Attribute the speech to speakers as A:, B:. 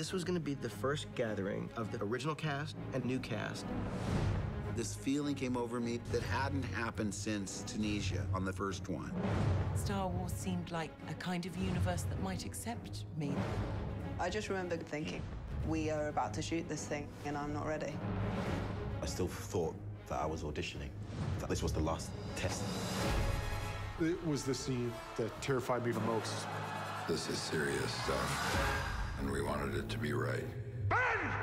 A: This was going to be the first gathering of the original cast and new cast.
B: This feeling came over me that hadn't happened since Tunisia on the first one.
C: Star Wars seemed like a kind of universe that might accept me.
D: I just remember thinking, we are about to shoot this thing, and I'm not ready.
E: I still thought that I was auditioning, that this was the last test.
F: It was the scene that terrified me the most.
G: This is serious stuff, and we wanted it to be right.
H: Ben!